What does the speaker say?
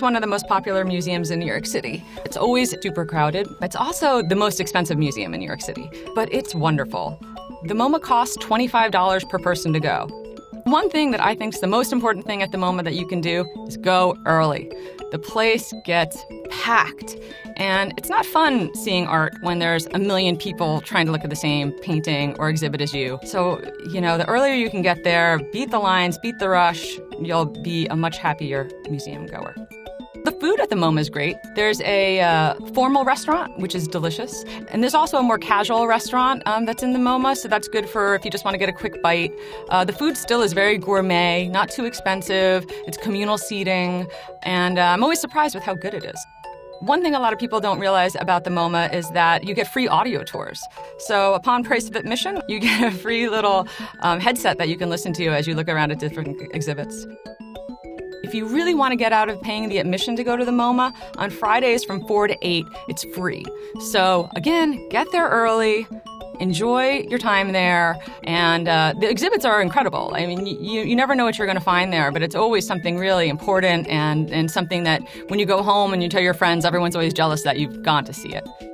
one of the most popular museums in New York City. It's always super crowded. It's also the most expensive museum in New York City, but it's wonderful. The MoMA costs $25 per person to go. One thing that I think is the most important thing at the MoMA that you can do is go early. The place gets packed, and it's not fun seeing art when there's a million people trying to look at the same painting or exhibit as you. So, you know, the earlier you can get there, beat the lines, beat the rush, you'll be a much happier museum goer. Food at the MoMA is great. There's a uh, formal restaurant, which is delicious. And there's also a more casual restaurant um, that's in the MoMA, so that's good for if you just want to get a quick bite. Uh, the food still is very gourmet, not too expensive. It's communal seating, and uh, I'm always surprised with how good it is. One thing a lot of people don't realize about the MoMA is that you get free audio tours. So, upon price of admission, you get a free little um, headset that you can listen to as you look around at different exhibits. If you really want to get out of paying the admission to go to the MoMA, on Fridays from 4 to 8, it's free. So, again, get there early, enjoy your time there, and uh, the exhibits are incredible. I mean, you, you never know what you're going to find there, but it's always something really important and, and something that when you go home and you tell your friends, everyone's always jealous that you've gone to see it.